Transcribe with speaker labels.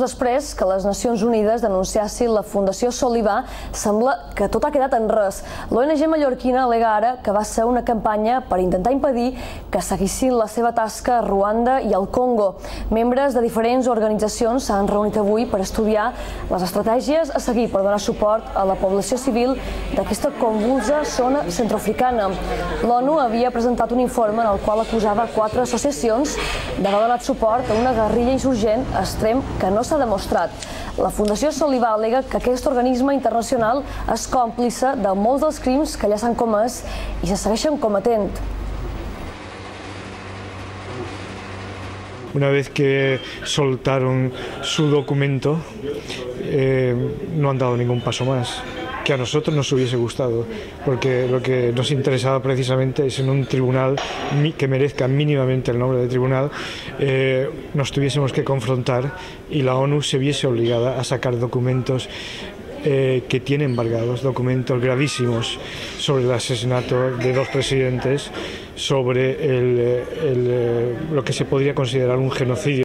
Speaker 1: Després que les Nacions Unides denunciassin la Fundació Solivà, sembla que tot ha quedat en res. L'ONG mallorquina alega ara que va ser una campanya per intentar impedir que seguissin la seva tasca a Ruanda i al Congo. Membres de diferents organitzacions s'han reunit avui per estudiar les estratègies a seguir per donar suport a la població civil d'aquesta convulsa zona centroafricana. L'ONU havia presentat un informe en el qual acusava quatre associacions d'haver donat suport a una guerrilla insurgent extrem que no s'ha demostrat. La Fundació Solivà alega que aquest organisme internacional és còmplice de molts dels crims que ja s'han comès i se segueixen cometent.
Speaker 2: Una vez que soltaron su documento, eh, no han dado ningún paso más que a nosotros nos hubiese gustado, porque lo que nos interesaba precisamente es en un tribunal que merezca mínimamente el nombre de tribunal, eh, nos tuviésemos que confrontar y la ONU se viese obligada a sacar documentos eh, que tiene embargados, documentos gravísimos sobre el asesinato de dos presidentes, sobre el, el, lo que se podría considerar un genocidio.